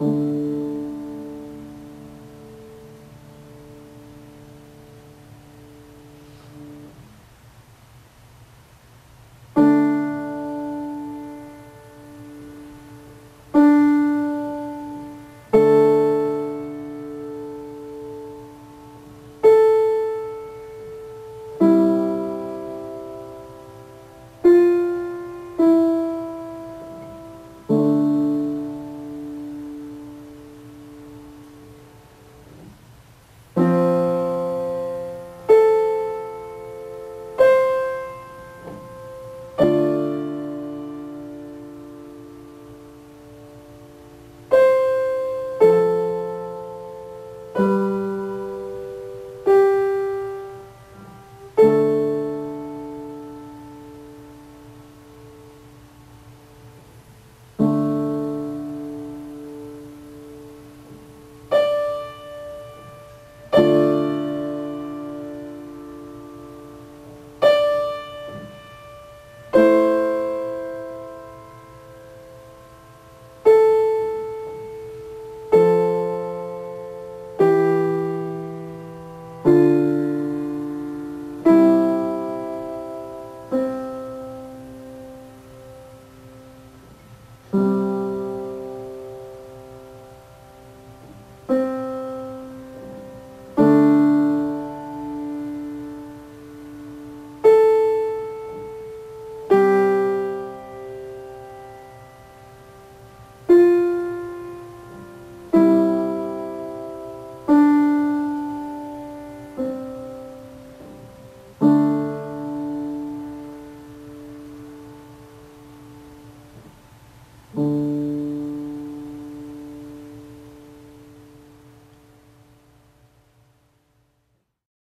Oh.